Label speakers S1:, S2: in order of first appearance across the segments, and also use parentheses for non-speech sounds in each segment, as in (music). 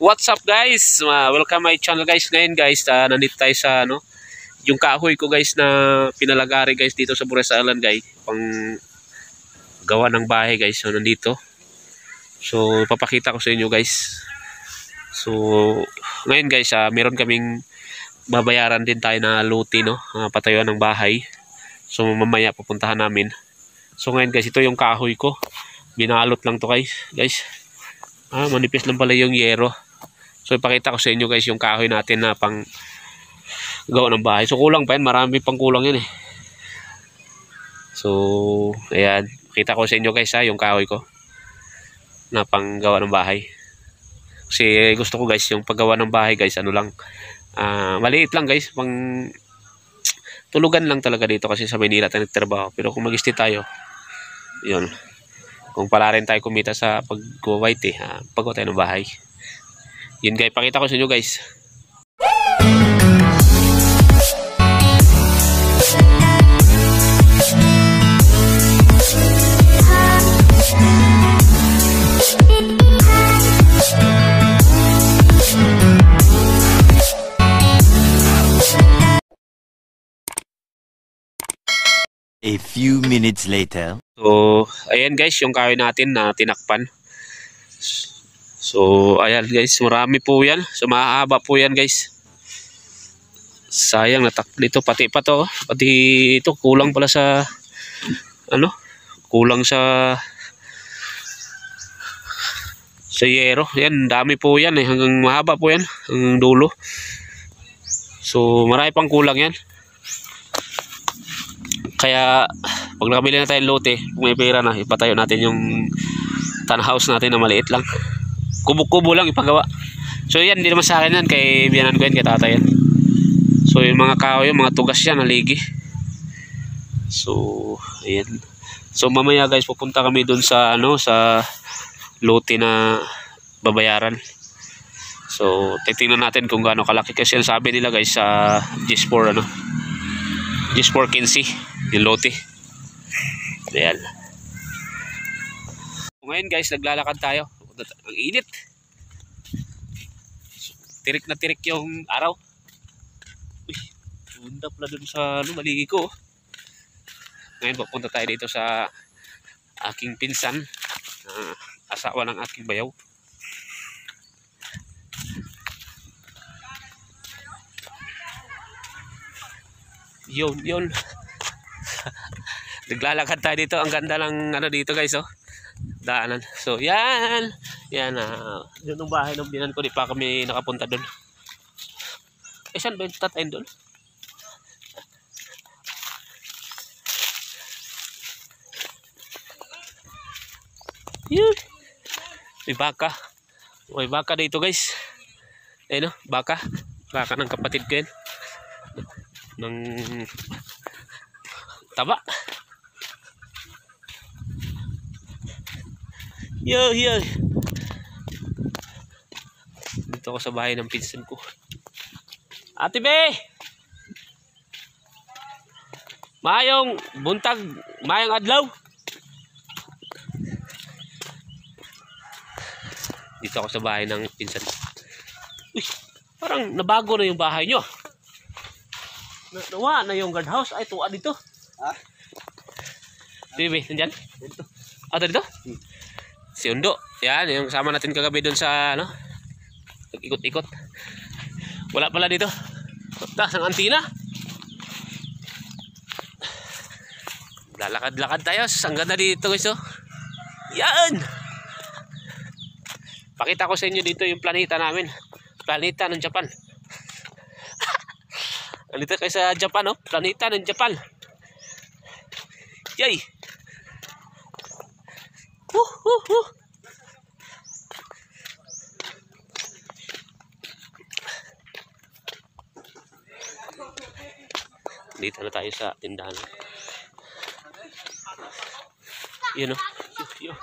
S1: What's up guys? Welcome my channel guys. Ngayon guys, uh, nandito tayo sa ano, yung kahoy ko guys na pinalagari guys dito sa Bures Island guys. Pang gawa ng bahay guys. So nandito. So papakita ko sa inyo guys. So ngayon guys, uh, meron kaming babayaran din tayo na luti no, uh, patayuan ng bahay. So mamaya pupuntahan namin. So ngayon guys, ito yung kahoy ko. Binalot lang to guys. Guys. Ah, manipis lang pala yung yero. So ipakita ko sa inyo guys yung kahoy natin na pang gawa ng bahay. So kulang pa yan, marami pang kulang yan eh. So ayan, kita ko sa inyo guys ha, yung kahoy ko na pang gawa ng bahay. Kasi gusto ko guys yung paggawa ng bahay guys, ano lang uh, maliit lang guys, pang tulugan lang talaga dito kasi sa Maynila tayo nagtrabaho. Pero kung mag-stay tayo, yun. Kung pala rin tayo kumita sa pag-white eh, uh, paggawa tayo ng bahay. Yun guys, pakita ko sa inyo guys.
S2: A few minutes later.
S1: So, ayan guys, yung kahoy natin na tinakpan. So, ayan guys, marami po yan. So, mahaba po yan guys. Sayang, natak dito, pati pa to. Pati ito, kulang pala sa, ano, kulang sa, sa yero. Yan, dami po yan eh. Hanggang mahaba po yan, hanggang dulo. So, marami pang kulang yan. Kaya, pag nakabili na tayong lote, kung may pera na, ipatayo natin yung tan house natin na maliit lang kubo-kubo lang ipagawa. So yan hindi naman sa akin yan. Kay biyanan ko yan kay tata yan. So yung mga kahoy yung mga tugas yan naligi. So ayan. So mamaya guys pupunta kami dun sa ano sa lote na babayaran. So titingnan natin kung gaano kalaki. Kasi ang sabi nila guys sa G4 ano G4 15 yung lote. Ayan. Ngayon guys naglalakad tayo ang init tirik na tirik yung araw. Uy bunda pala dun sa ano, maligi ko ngayon pupunta tayo dito sa aking pinsan uh, asawa ng aking bayaw. Yun yun. (laughs) Naglalakad tayo dito. Ang ganda ng ano dito guys oh daanan. So, yan. Yan, uh, yun ang bahay ng binan ko. Di pa kami nakapunta doon. Eh, saan ba yung tatayin doon? Yun. May baka. May baka dito guys. Ayun no, baka. Baka ng kapatid ko yan. Ng taba. Yo, yo. Dito ako sa bahay ng pinsan ko. Ate Be! Mayong buntag, mayong adlaw. Dito ako sa bahay ng pinsan ko. Uy, parang nabago na yung bahay nyo. Na nawa na yung guardhouse. Ay, tuwa dito. Ah? Bibi, nandyan? Dito. Ah, dito? Hmm si Undo. Yan yung kasama natin kagabi doon sa ano ikot-ikot. Wala pala dito. Taas ang antina. Lalakad-lakad tayo. Ang ganda dito guys oh. Yan! Pakita ko sa inyo dito yung planeta namin. Planeta ng Japan. (laughs) Nandito kayo sa Japan, oh. Planeta ng Japan. Yay! Huh, huh, huh. Dito na tayo sa tindahan. Yun o. Yun.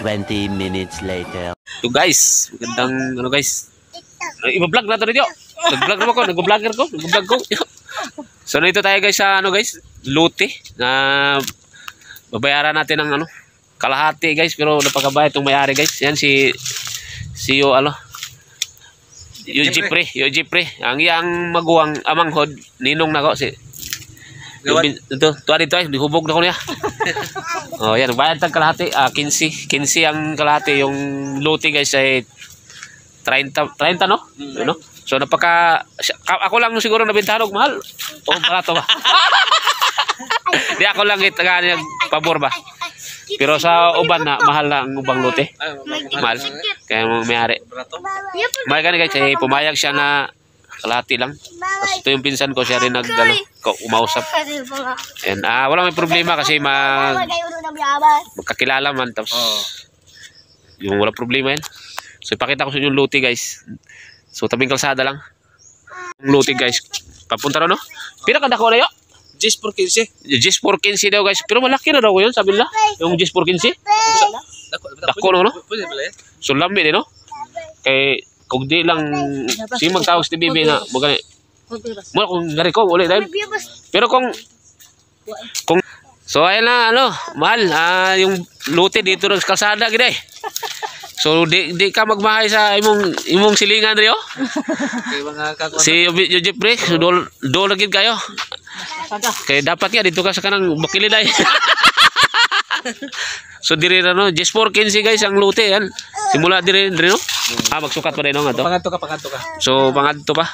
S2: Twenty minutes later.
S1: So guys, magandang ano guys. Iba-vlog na to rin Nag-vlog naman ko, nag-vlogger ko, nag-vlog ko. So dito tayo guys sa ano guys, lote na babayaran natin ng ano kalahati guys pero napakabayad itong may-ari guys. Yan si si yo ano Yo Jipre, yo Jipre. Ang iyang maguwang amanghod ninong nako si ito, tuwa dito ay, dihubog na ko niya. (laughs) oh, yan, bayad tag kalahati, ah, 15, 15 ang kalahati, yung luti guys ay 30, 30 no? Ano? So napaka, ako lang siguro nabintahan og mahal. O barato ba? Di ako lang itaga niya pabor ba? Pero sa uban na, mahal na ang ubang luti. Mahal. Kaya mo may-ari. Mahal ka guys, eh, pumayag siya na kalahati lang. Tapos ito yung pinsan ko, siya rin nag, ano, ko- umausap. And ah wala may problema kasi mag magkakilala man tapos yung wala problema yan. So ipakita ko sa inyo yung luti guys. So tabing kalsada lang. Yung luti guys. Papunta ro no? Pila ka dako na yo?
S3: Just por 15.
S1: Gis por 15 daw guys. Pero malaki na daw yun sabi nila. Yung Gis por 15.
S3: Dako,
S1: no, no? So lambi din no? Kay kung di lang si magtawag si Bibi na magani. Mo kung gari ko uli dahil. Pero kung kung So ayun na ano, mahal ah yung luti dito ng kalsada gid eh. So di di ka magmahay sa imong imong silingan.
S3: Kay kakuan.
S1: Si yung Jeffrey, so dol dol lagi kayo. Kaya dapat nga dito ka sa kanang bakiliday. (laughs) so diri na no, just for 15 guys ang luti yan. Simula diri diri no. Ah magsukat pa rin no nga to.
S3: Pangadto ka, pangadto ka.
S1: So pangadto pa.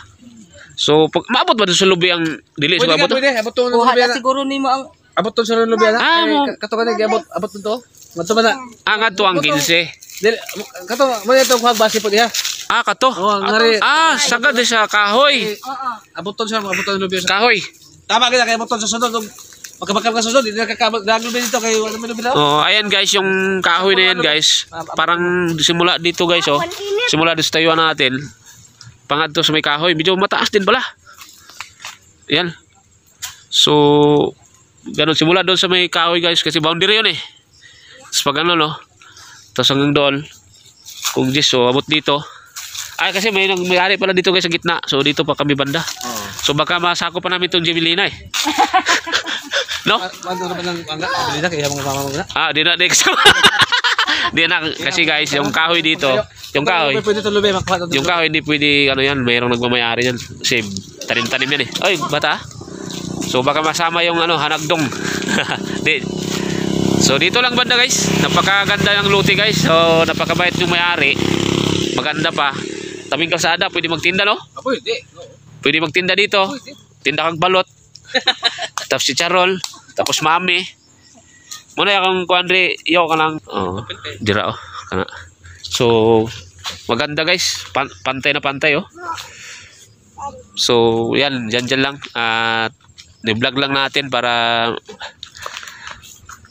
S1: So pag maabot ba sa lubi ang dili sa abot?
S3: ka, pwede. Abot to.
S4: Kuha siguro nimo ang
S3: Abot to sa lubi na.
S1: Ah, mo.
S3: Kato ka na, abot, abot to. Madto ba na?
S1: Ang adto ang 15.
S3: Dili, kato, mo ito kuhag base po diha.
S1: Ah kato.
S3: Oh, ngari.
S1: Ah sagad di sa kahoy.
S3: Abot to siya, abot to sa lubi.
S1: Kahoy.
S3: Tama kita kay abot to sa sunod. Magkabakal ka sa sunod, hindi na lubi dito kay wala may lubi na.
S1: Oh, ayan guys, yung kahoy na yan guys. Parang simula dito guys, oh. Simula dito sa tayuan natin. Pangadto sa may kahoy, medyo mataas din pala. Ayan. So, ganun simula doon sa may kahoy guys kasi boundary yun eh. Tapos pag ano no. Tapos hanggang doon. Kung dis, so abot dito. Ay kasi may may-ari pala dito guys sa gitna. So dito pa kami banda.
S3: Oh.
S1: So baka masako pa namin itong Jemelina eh. (laughs) no?
S3: Ano na ba ng pangga? Dili na kay mga mama mo na.
S1: Ah, di na next. (laughs) di na kasi guys, yung kahoy dito, yung kahoy, yung kahoy hindi pwede ano yan, mayroong nagmamayari yan. Kasi tanim-tanim yan eh. Ay, bata. So baka masama yung ano, hanagdong. (laughs) di. So dito lang banda guys. Napakaganda ng luti guys. So napakabait yung may-ari. Maganda pa. Tabing kalsada, pwede magtinda no?
S3: Ah, pwede.
S1: Pwede magtinda dito.
S3: Pwede.
S1: Tinda kang balot. (laughs) tapos si Charol. Tapos mami. Muna yung kuandre, iyo ka lang. Oh, dira oh. Kana. So, maganda guys. Pan- pantay na pantay oh. So, yan. Dyan dyan lang. At, ni-vlog lang natin para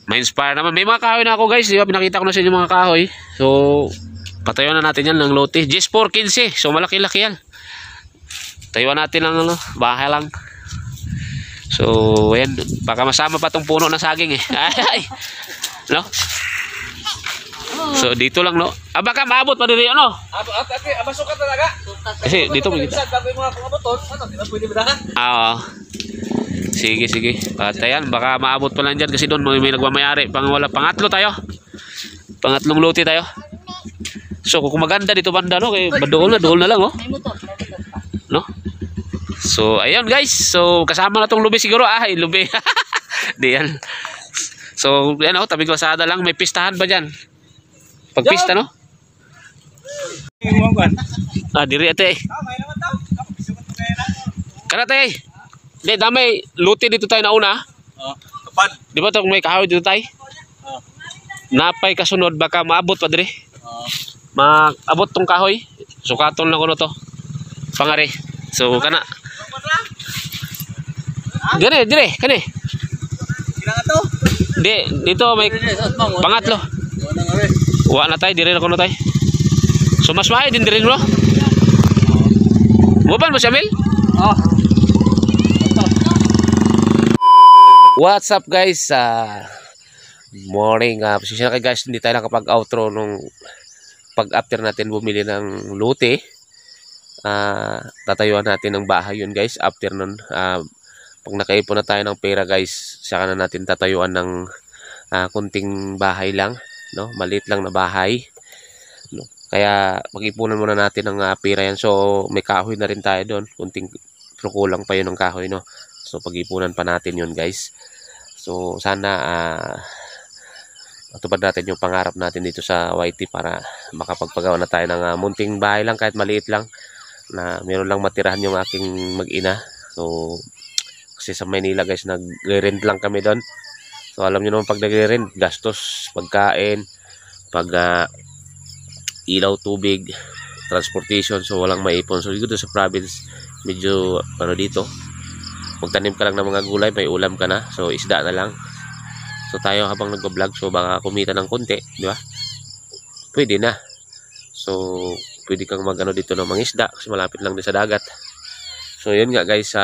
S1: ma-inspire naman. May mga kahoy na ako guys. Di ba? Pinakita ko na sa inyo mga kahoy. So, patayo na natin yan ng lote. Just 415. So, malaki-laki yan. Tayuan natin lang ano, bahay lang. So, ayan, baka masama pa tong puno ng saging eh. (laughs) Ay. No? So, dito lang, no? Ah, baka maabot pa ano?
S3: Abo, at ate, abasok ka talaga.
S1: Kasi dito mo kita.
S3: Bago yung mga kumaboton, ano, di ba pwede ba?
S1: Ah, oo. Sige, sige. Patayan, baka maabot pa lang dyan kasi doon may, may nagmamayari. Pang wala, pangatlo tayo. Pangatlong luti tayo. So, kung maganda dito banda, no? Kaya, dool na, dool na lang, oh. no? So, ayun guys. So, kasama na tong lubi siguro. Ay, lubi. (laughs) Di yan. So, yan oh, tabi kalsada lang. May pistahan ba dyan? Pag pista, no? Ah, diri ate. Kana tay. Di, damay. Luti dito tayo nauna.
S3: Oh, kapad.
S1: Di ba ito may kahoy dito tayo?
S3: Oh.
S1: Napay kasunod. Baka maabot pa diri.
S3: Oh.
S1: Maabot tong kahoy. Sukaton lang ko no to. Pangari. So, kana. Dire, dire, kani.
S3: Kailangan to.
S1: Di, dito may pangatlo. Wa na tayo, dire na kuno tayo. So mas maay din dire bro. Muban mo siya, Mel?
S3: Oh.
S1: What's up guys? Ah, morning. Uh, pasensya na kayo guys, hindi tayo nakapag-outro nung pag-after natin bumili ng lote. Ah, tatayuan natin ng bahay yun guys. After nun, ah, pag nakaipon na tayo ng pera guys, saka na natin tatayuan ng ah, kunting bahay lang. no? Maliit lang na bahay. No? Kaya pag-ipunan muna natin ng ah, pera yan. So may kahoy na rin tayo doon. Kunting kulang pa yun ng kahoy, no? So pag-ipunan pa natin yun, guys. So sana ah matupad natin yung pangarap natin dito sa YT para makapagpagawa na tayo ng ah, munting bahay lang kahit maliit lang na meron lang matirahan yung aking mag-ina. So kasi sa Maynila guys nag-rent lang kami doon. So alam niyo naman pag nagre-rent, gastos, pagkain, pag ah, ilaw, tubig, transportation, so walang maipon. So dito sa province, medyo ano dito, magtanim ka lang ng mga gulay, may ulam ka na. So isda na lang. So tayo habang nagbo-vlog, so baka kumita ng konti, di ba? Pwede na. So pwede kang magano dito ng mga isda kasi malapit lang din sa dagat. So yun nga guys, sa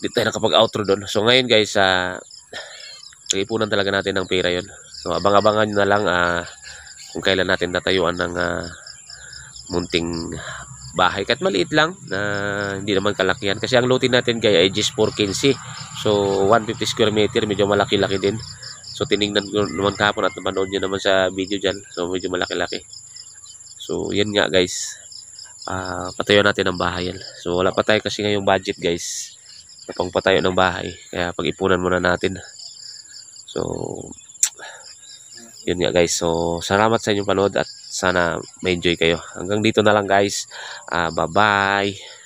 S1: dito tayo nakapag-outro doon. So ngayon guys, sa ipunan talaga natin ng pera yun. So abang-abangan na lang ah, kung kailan natin tatayuan ng ah, munting bahay. Kahit maliit lang na hindi naman kalakihan. Kasi ang lotin natin gaya ay just 415. So 150 square meter, medyo malaki-laki din. So tiningnan ko naman kahapon at napanood nyo naman sa video dyan. So medyo malaki-laki. So yan nga guys. Ah, patayo natin ang bahay yan. So wala pa tayo kasi ngayong budget guys. Na pang patayo ng bahay. Kaya pag-ipunan muna natin. So yun nga guys. So salamat sa inyong panood at sana may enjoy kayo. Hanggang dito na lang guys. Ah, bye-bye.